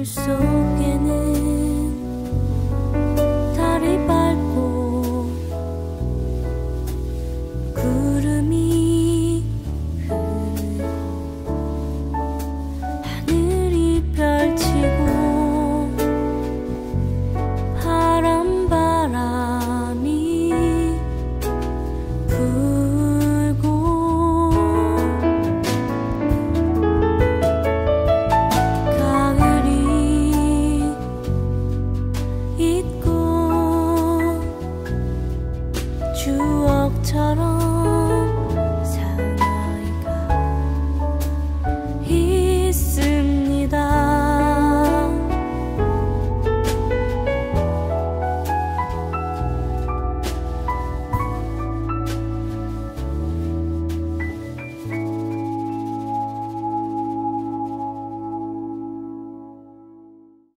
물속에는 달이 밝고 구름이 추억처럼